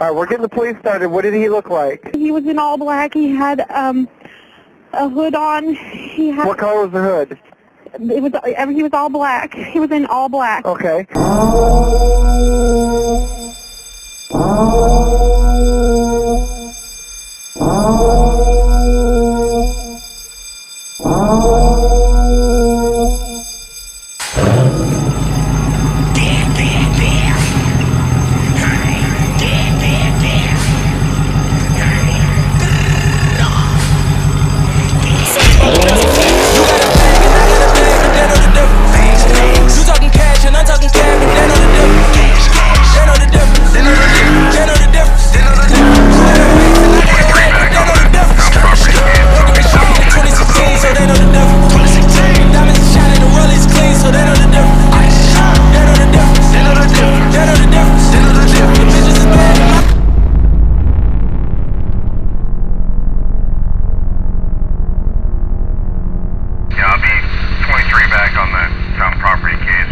All right, we're getting the police started. What did he look like? He was in all black. He had um, a hood on. He had. What color was the hood? It was. He was all black. He was in all black. Okay. on the town property case.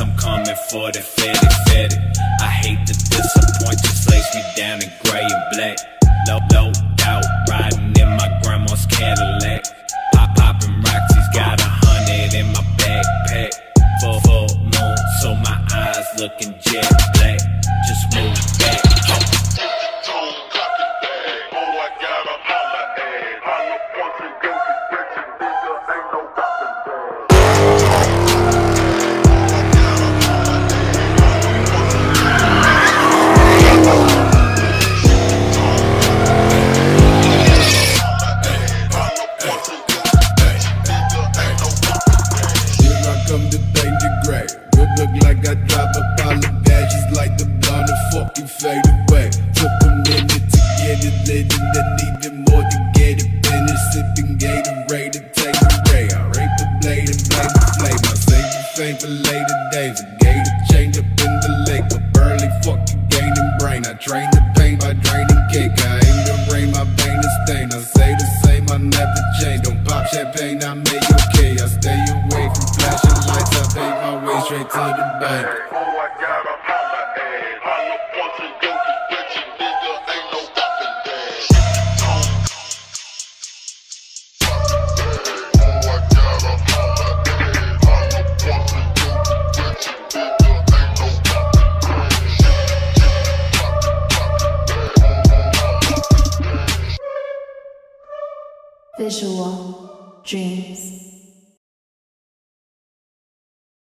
I'm coming for the fatty fatty I hate the disappoint you, slays me down in gray and black. No, no doubt, riding in my grandma's Cadillac. Pop, poppin' Roxy's got a hundred in my backpack. Full, full moon, so my eyes looking jet black. fucking fade away. Took a minute to get it lit and then even more to get it finished. Sipping Gatorade and take a ray. I rape the blade and blame the flame. I save the fame for later days. A gator change up in the lake. But burly fucking gaining brain. I drain the pain by draining kick. I aim to rain my pain and stain. I say the same, I never change. Don't pop champagne, I make okay. I stay away from flashing lights. I pay my way straight to the bank. Oh, I got a. Visual Dreams.